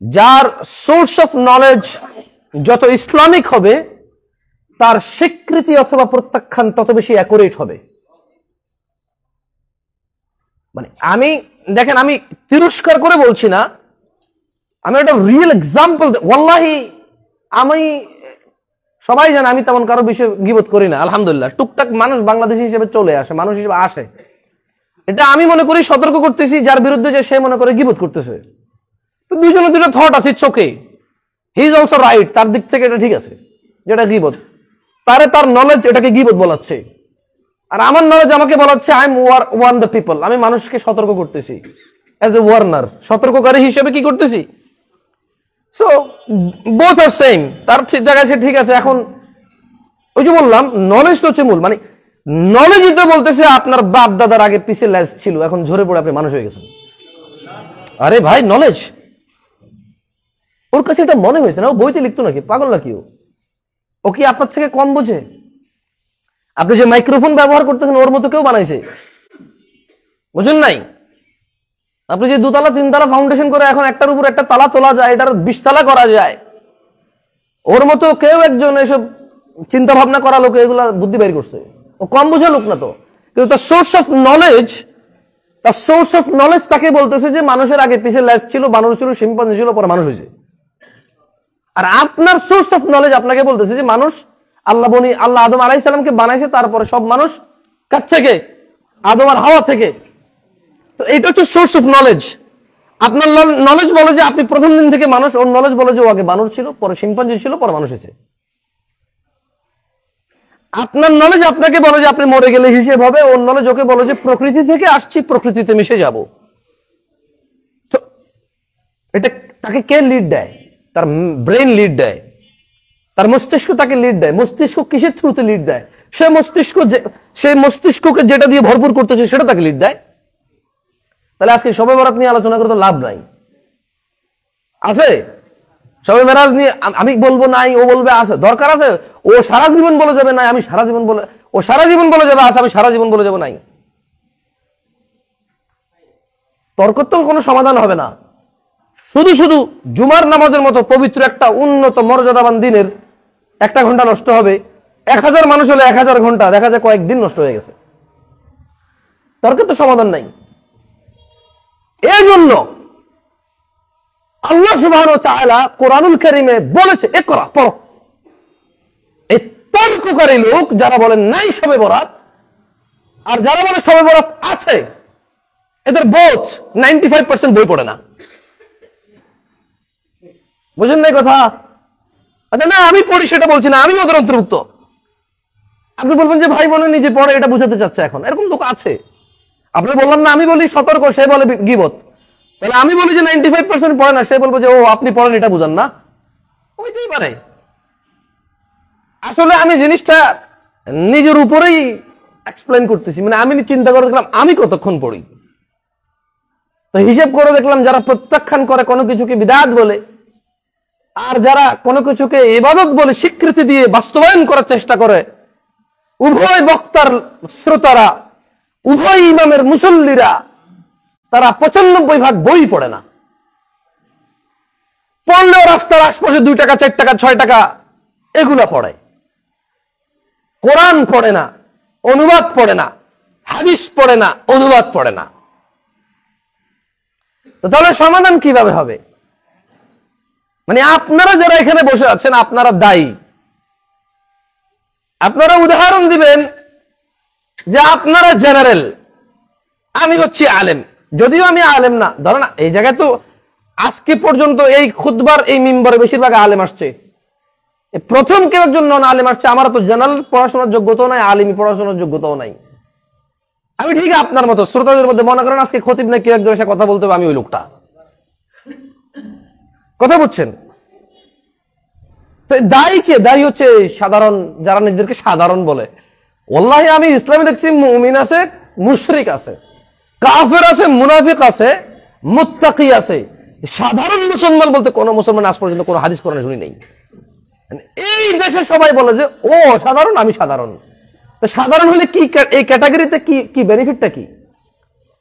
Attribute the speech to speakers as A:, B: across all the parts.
A: যার source of knowledge যত Islamic হবে, তার স্বীকৃতি অথবা প্রত্যাখ্যান তত বেশি অ্যাকুরেট হবে। মানে আমি, দেখেন আমি তিরস্কার করে বলছি না, আমি একটা রিয়েল এক্সাম্পল ওয়াল্লাহি আমি, সবাই জানে আমি তেমন কারও বিষয়ে গিবোধ করি না, আলহামদুলিল্লাহ। টুকটাক মানুষ বাংলাদেশ হিসেবে চলে আসে, মানুষ হিসেবে আসে। এটা আমি মনে করি সতর্ক করতেছি, যার বিরুদ্ধে যে সে মনে করে গিবোধ করতেছে। তো দুজনের দুটো থট আছে চোখে হি ইজ অলসো রাইট তার দিক থেকে এটা ঠিক আছে, যেটা গিবোধ তারে তার নলেজ এটাকে গিবোধ বলাচ্ছে। আর আমার নলেজ আমাকে বলাচ্ছে I am warning the people আমি মানুষকে সতর্ক করতেছি। অ্যাজ এ ওয়ার্নার সতর্ককারী হিসেবে কি করতেছি? সো বোথ আর সেম তার ঠিক জায়গায় সে ঠিক আছে, এখন ওই যে বললাম নলেজ হচ্ছে মূল। মানে নলেজ তো বলতেছে, আপনার বাপ দাদার আগে পিছিয়ে ল্যাস ছিল, এখন ঝরে পড়ে আপনি মানুষ হয়ে গেছেন। আরে ভাই নলেজ ওর কাছে এটা মনে হয়েছে না, ও বইতে লিখতো নাকি? পাগল নাকি ও? ও কি আপনার থেকে কম বোঝে? আপনি যে মাইক্রোফোন ব্যবহার করতেছেন, ওর মতো কেউ বানাইছে? বুঝেন নাই? আপনি যে দুতলা, তিনতলা ফাউন্ডেশন করে এখন একটার উপর একটা তালা তোলা যায়, এটার বিশ তালা করা যায়, ওর মতো কেউ একজন এসব চিন্তা ভাবনা করা লোক এগুলা বুদ্ধি বের করছে। ও কম বোঝা লোক না তো। কিন্তু তার সোর্স অফ নলেজ তার সোর্স অফ নলেজ তাকে বলতেছে যে মানুষের আগে পিছিয়ে ল্যাস ছিল, বানর ছিল সিম্পাঞ্জি ছিল, পরে মানুষ হয়েছে। আর আপনার সোর্স অফ নলেজ আপনাকে বলতেছে যে মানুষ আল্লাহ বনি, আল্লাহ আদম আলাই সালামকে বানাইছে, তারপরে সব মানুষ কার থেকে? আদম আর হাওয়া থেকে। তো এইটা হচ্ছে সোর্স অফ নলেজ আপনার নলেজ বলে যে আপনি প্রথম দিন থেকে মানুষ, ওর নলেজ বলে যে ও আগে বানর ছিল, পরে সিম্পাঞ্জি ছিল, পরে মানুষ হয়েছে। আপনার নলেজ আপনাকে বলে যে আপনি মরে গেলে হিসেব হবে, ওর নলেজ ওকে বলে যে প্রকৃতি থেকে আসছি, প্রকৃতিতে মিশে যাব। তো এটা তাকে কে লিড দেয়? তার ব্রেন লিড দেয়। তার মস্তিষ্ক তাকে লিড দেয়। মস্তিষ্ক কিসের থ্রুতে লিড দেয়? সে মস্তিষ্ক যে সে মস্তিষ্ককে যেটা দিয়ে ভরপুর করতেছে, সেটা তাকে লিড দেয়। তাহলে আজকে সবে বরাত নিয়ে আলোচনা করে তো লাভ নাই। আছে? সবে মেরাজ নিয়ে আমি বলব নাই, ও বলবে আছে। দরকার আছে? ও সারা জীবন বলে যাবে নাই, আমি সারা জীবন বলে ও সারা জীবন বলে যাবে, আছে, আমি সারা জীবন বলে যাব নাই। তর্ক তো কোনো সমাধান হবে না। শুধু শুধু জুমার নামাজের মতো পবিত্র একটা উন্নত মর্যাদাবান দিনের একটা ঘণ্টা নষ্ট হবে। এক হাজার মানুষ হলে এক হাজার ঘণ্টা, দেখা যায় কয়েকদিন নষ্ট হয়ে গেছে। তর্কের তো সমাধান নাই। এই জন্য আল্লাহ সুবাহ কোরআনুল করিমে বলেছে, এ করা, পড়ো। এই তর্ককারী লোক যারা বলেন নাই সবে বরাত, আর যারা বলে সবে বরাত আছে, এদের বোধ নাইনটি ফাইভ পার্সেন্ট বই পড়ে না। বুঝেন নাই কথা? আচ্ছা না, আমি পড়ি, সেটা বলছি না, আমি ওদের অন্তর্ভুক্ত। আপনি বলবেন যে ভাই বোনের নিজে পড়ে, এটা বুঝাতে চাচ্ছে এখন। এরকম লোক আছে। আপনি বললাম না, আমি বলি সতর্ক, সে বলে গিবত। তাহলে আমি বলি যে নাইনটি ফাইভ পার্সেন্ট পড়ে না, সে বলব যে, ও, আপনি পড়েন, এটা বুঝান না। হইতেই পারে। আসলে আমি জিনিসটা নিজের উপরেই এক্সপ্লেন করতেছি। মানে আমি চিন্তা করে দেখলাম, আমি কতক্ষণ পড়ি? তো হিসেব করে দেখলাম, যারা প্রত্যাখ্যান করে, কোনো কিছুকে বিদাত বলে আর যারা কোনো কিছুকে ইবাদত বলে স্বীকৃতি দিয়ে বাস্তবায়ন করার চেষ্টা করে, উভয় বক্তার শ্রোতারা, উভয় ইমামের মুসল্লিরা, তারা পঁচানব্বই ভাগ বই পড়ে না। পড়লেও রাস্তার আশপাশে দুই টাকা, চার টাকা, ছয় টাকা এগুলা পড়ে। কোরআন পড়ে না, অনুবাদ পড়ে না, হাদিস পড়ে না, অনুবাদ পড়ে না। তাহলে সমাধান কীভাবে হবে? মানে আপনারা যারা এখানে বসে আছেন, আপনারা দায়ী। আপনারা উদাহরণ দিবেন যে আপনারা জেনারেল, আমি হচ্ছি আলেম। যদিও আমি আলেম না ধরো না, এই জায়গায় তো আজকে পর্যন্ত এই খুদবার এই মিম্বরে বেশিরভাগ আলেম আসছে। প্রথম কেউ একজন নন আলেম আসছে, আমার তো জেনারেল পড়াশোনার যোগ্যতাও নাই, আলিমি পড়াশোনার যোগ্যতাও নাই। আমি ঠিক আপনার মতো, শ্রোতাদের মধ্যে মনে করেন আজকে খতিব না কেউ একজন এসে কথা বলতে হবে আমি ওই লোকটা। কথা বুঝছেন? তো দায়ী কে? দায়ী হচ্ছে সাধারণ, যারা নিজেদেরকে সাধারণ বলে। ওল্লাহি আমি ইসলামে দেখছি মুমিন আছে, মুশরিক আছে, কাফের আছে, মুনাফিক আছে, মুত্তাকি আছে। সাধারণ মুসলমান বলতে কোন মুসলমান আজ পর্যন্ত কোনো হাদিস, কোরআনে শুনি নেই। এই দেশে সবাই বলে যে, ও, সাধারণ, আমি সাধারণ। তো সাধারণ হলে কি এই ক্যাটাগরিতে কি কি বেনিফিটটা কি?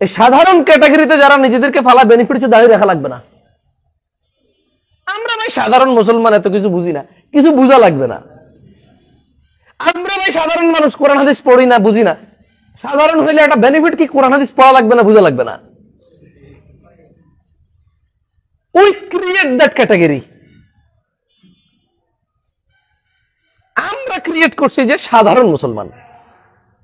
A: এই সাধারণ ক্যাটাগরিতে যারা নিজেদেরকে ফালা বেনিফিট দাঁড়িয়ে রাখা লাগবে না। ভাই সাধারণ মুসলমান, এত কিছু বুঝি না। কিছু বুঝা লাগবে না। আমরা ভাই সাধারণ মানুষ, কোরআন, হাদিস পড়ি না, বুঝি না। সাধারণ হইলে একটা বেনিফিট কি? কোরআন, হাদিস পড়া লাগবে না, বুঝা লাগবে না। উই ক্রিয়েট দ্যাট ক্যাটাগরি আমরা ক্রিয়েট করছি যে সাধারণ মুসলমান।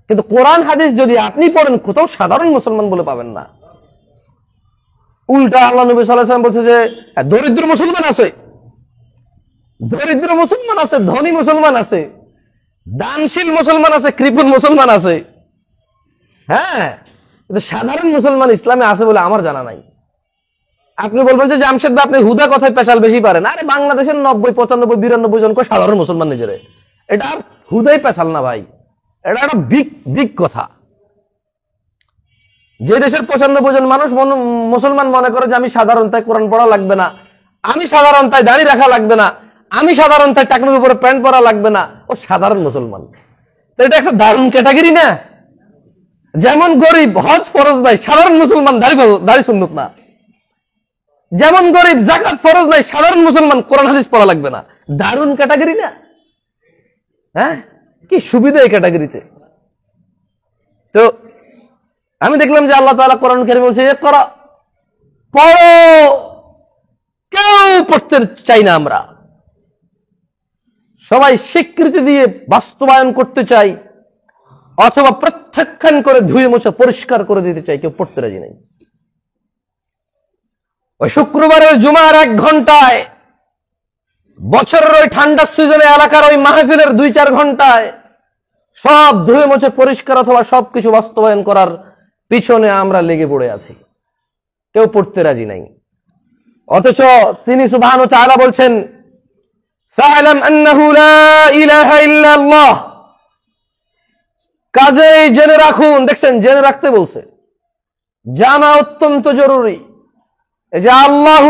A: কিন্তু কোরআন, হাদিস যদি আপনি পড়েন, কোথাও সাধারণ মুসলমান বলে পাবেন না। উল্টা আল্লাহ নবী সাল্লাম বলছে যে হ্যাঁ, দরিদ্র মুসলমান আছে। দরিদ্র মুসলমান আছে ধনী মুসলমান আছে দানশীল মুসলমান আছে কৃপণ মুসলমান আছে। হ্যাঁ কিন্তু সাধারণ মুসলমান ইসলামে আছে বলে আমার জানা নাই। আপনি বলবেন যে জামশেদ আপনি হুদা কথায় পেশাল বেশি পারেন। আরে বাংলাদেশের নব্বই পঁচানব্বই বিরানব্বই জন সাধারণ মুসলমান নিজেরে। এটা হুদাই পেশাল না ভাই। এটা একটা বিগ বিগ কথা। যে দেশের পঁচানব্বই জন মানুষ মুসলমান মনে করে যে আমি সাধারণ, তাই কোরআন পড়া লাগবে না। আমি সাধারণ, তাই দাড়ি রাখা লাগবে না। আমি সাধারণ, তাই উপরে প্যান্ট পরা লাগবে না। ও সাধারণ মুসলমান। এটা একটা দারুণ ক্যাটাগরি না? যেমন গরিব, হজ ফরজ নাই, সাধারণ মুসলমান দাড়ি দাড়ি না। যেমন গরিব, জাকাত ফরজ নাই, সাধারণ মুসলমান কোরআন, হাদিস পড়া লাগবে না। দারুণ ক্যাটাগরি না? হ্যাঁ? কি সুবিধা এই ক্যাটাগরিতে? তো আমি দেখলাম যে আল্লাহ তাআলা কোরআন কারিমে বলছে করা। পড়ো। কেউ পড়তে চাই না আমরা। সবাই স্বীকৃতি দিয়ে বাস্তবায়ন করতে চাই, অথবা প্রত্যাখ্যান করে ধুয়ে মুছে পরিষ্কার করে দিতে চাই, কেউ পড়তে রাজি নাই। ওই শুক্রবারের জুমার এক ঘন্টায়, বছরের ওই ঠান্ডার সিজনে এলাকার ওই মাহফিলের দুই চার ঘন্টায় সব ধুয়ে মুছে পরিষ্কার অথবা সবকিছু বাস্তবায়ন করার পিছনে আমরা লেগে পড়ে আছি। কেউ পড়তে রাজি নাই। অথচ তিনি সুবাহ বলছেন কাজেই জেনে রাখুন, দেখছেন, জেনে রাখতে বলছে, জানা অত্যন্ত জরুরি যে আল্লাহ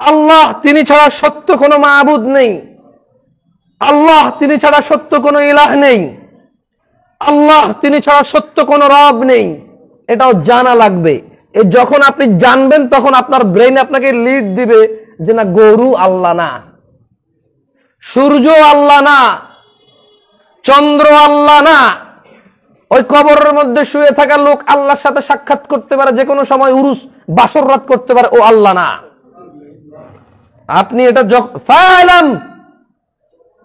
A: আল্লাহ তিনি ছাড়া সত্য কোনো মাহবুদ নেই। আল্লাহ তিনি ছাড়া সত্য কোনো ইলাহ নেই। আল্লাহ, তিনি ছাড়া সত্য কোনো রব নেই। এটাও জানা লাগবে। এ যখন আপনি জানবেন, তখন আপনার ব্রেন আপনাকে লিড দিবে যে না, গরু আল্লাহ না। সূর্য আল্লাহ না। চন্দ্র আল্লাহ না। ওই কবরের মধ্যে শুয়ে থাকা লোক আল্লাহর সাথে সাক্ষাৎ করতে পারে, যে কোনো সময় উরুস, বাসর রাত করতে পারে, ও আল্লাহ না। আপনি এটা ফালাম!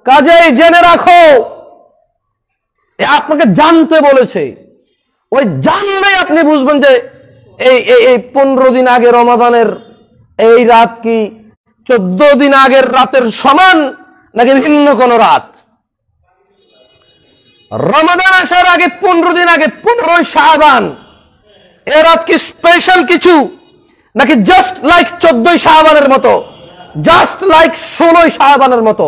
A: কাজেই জেনে রাখো! আপনাকে জানতে বলেছে। ওই জানলে আপনি বুঝবেন যে এই এই পনেরো দিন আগে রমাদানের এই রাত কি চোদ্দ দিন আগের রাতের সমান নাকি ভিন্ন কোন রাত? রমাদান আসার আগে পনেরো দিন আগে, পনেরোই শাহবান এ রাত কি স্পেশাল কিছু? নাকি জাস্ট লাইক চোদ্দই শাহবানের মতো? জাস্ট লাইক ষোলোই শাহবানের মতো?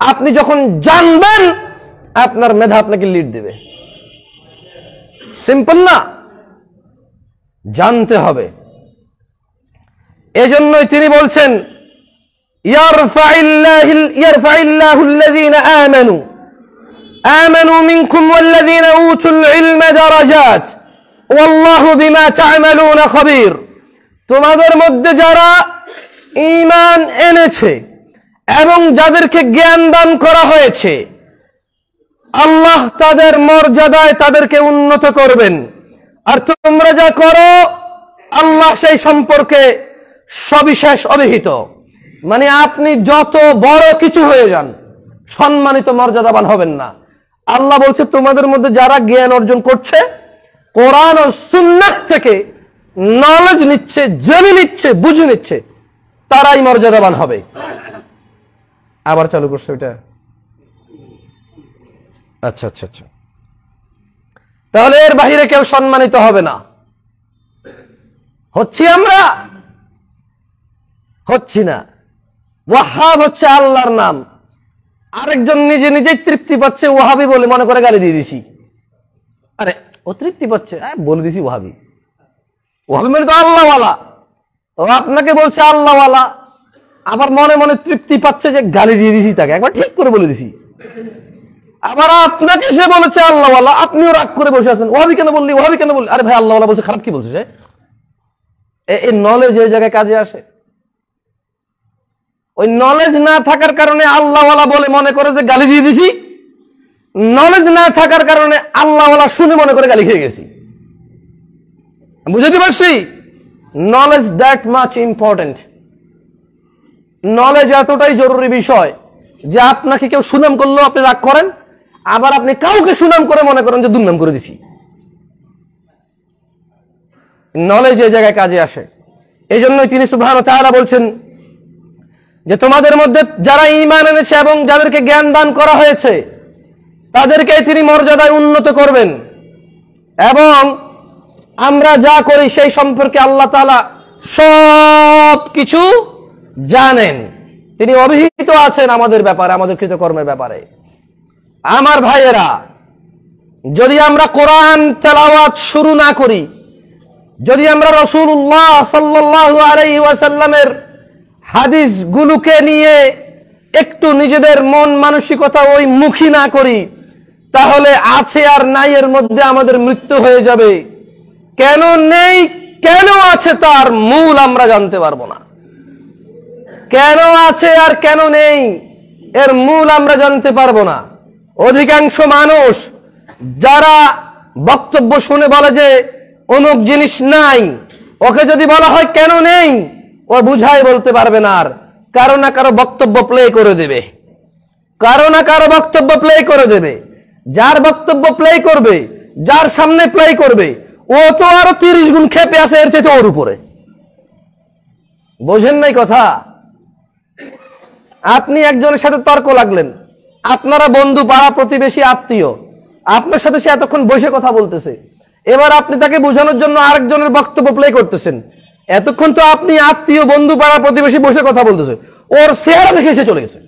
A: আপনি যখন জানবেন আপনার মেধা আপনাকে লিড দেবে। সিম্পল না। জানতে হবে। এজন্যই তিনি বলছেন তোমাদের মধ্যে যারা ইমান এনেছে এবং যাদেরকে জ্ঞান দান করা হয়েছে আল্লাহ তাদের মর্যাদায় তাদেরকে উন্নত করবেন। আর তোমরা যা করো, আল্লাহ সেই সম্পর্কে সবিশেষ অভিহিত মানে আপনি যত বড় কিছু হয়ে যান, সম্মানিত মর্যাদাবান হবেন না। আল্লাহ বলছে, তোমাদের মধ্যে যারা জ্ঞান অর্জন করছে, কোরআন ও সুন্নাত থেকে নলেজ নিচ্ছে, জেনে নিচ্ছে, বুঝে নিচ্ছে, তারাই মর্যাদাবান হবে। আবার চালু করছে ওইটা। আচ্ছা আচ্ছা আচ্ছা। তাহলে এর বাহিরে কেউ সম্মানিত হবে না। হচ্ছি আমরা? হচ্ছি না। ওয়াহাব হচ্ছে আল্লাহর নাম। আরেকজন নিজে নিজেই তৃপ্তি পাচ্ছে ওয়াহাবি বলে মনে করে গালি দিয়ে দিছি। আরে, ও তৃপ্তি পাচ্ছে? হ্যাঁ বলে দিছি ওয়াহাবি। ওয়াহাবি মানে তো আল্লাহওয়ালা। ও আপনাকে বলছে আল্লাহওয়ালা। আবার মনে মনে তৃপ্তি পাচ্ছে যে গালি দিয়ে দিছি তাকে। একবার ঠিক করে বলে দিছি। আবার আপনাকে সে বলেছে আল্লাহওয়ালা আপনিও রাগ করে বসে আছেন। ওহাবি কেন বললি? ওহাবি কেন বললি? আরে ভাই আল্লাহওয়ালা বলছে, খারাপ কি বলছে সে? এই নলেজ ওই জায়গায় কাজে আসে। ওই নলেজ না থাকার কারণে আল্লাহওয়ালা বলে মনে করে যে, গালি দিয়ে দিছি। নলেজ না থাকার কারণে আল্লাহওয়ালা শুনে মনে করে গালি খেয়ে গেছি। বুঝতে পারছি? Knowledge that much important knowledge এতটাই জরুরি বিষয় যে আপনাকে কেউ সুনাম করলেও আপনি রাগ করেন। আবার আপনি কাউকে সুনাম করে মনে করেন যে দুর্নাম করে দিছি। নলেজ এই জায়গায় কাজে আসে। এই জন্যই তিনি সুবহান তাআলা বলছেন যে তোমাদের মধ্যে যারা ঈমান এনেছে এবং যাদেরকে জ্ঞান দান করা হয়েছে তাদেরকে তিনি মর্যাদায় উন্নত করবেন। এবং আমরা যা করি সেই সম্পর্কে আল্লাহ তাআলা সব কিছু জানেন। তিনি অভিহিত আছেন আমাদের ব্যাপারে, আমাদের কৃতকর্মের ব্যাপারে। আমার ভাইয়েরা, যদি আমরা কোরআন তেলাওয়াত শুরু না করি, যদি আমরা রসুল্লাহ সাল্লাহ আলাই ওয়াসাল্লামের হাদিসগুলোকে নিয়ে একটু নিজেদের মন মানসিকতা ওই মুখী না করি, তাহলে আছে আর নাই এর মধ্যে আমাদের মৃত্যু হয়ে যাবে। কেন নেই, কেন আছে তার মূল আমরা জানতে পারব না। কেন আছে আর কেন নেই, এর মূল আমরা জানতে পারব না। অধিকাংশ মানুষ যারা বক্তব্য শুনে বলে যে অমুক জিনিস নাই, ওকে যদি বলা হয় কেন নেই, ও বুঝাই বলতে পারবে না আর। কারও না কারও বক্তব্য প্লে করে দেবে। কারও না কারও বক্তব্য প্লে করে দেবে। যার বক্তব্য প্লে করবে, যার সামনে প্লে করবে, ও তো আরও তিরিশ গুণ খেপে আছে এর চেয়ে ওর উপরে। বোঝেন নাই কথা? আপনি একজনের সাথে তর্ক লাগলেন। আপনারা বন্ধু, পাড়া, প্রতিবেশী, আত্মীয়, আপনার সাথে সে এতক্ষণ বসে কথা বলতেছে। এবার আপনি তাকে বোঝানোর জন্য আরেকজনের বক্তব্য প্লে করতেছেন। এতক্ষণ তো আপনি আত্মীয়, বন্ধু, পাড়া, প্রতিবেশী বসে কথা বলতেছে। ওর শেয়ার দেখে সে চলে গেছে।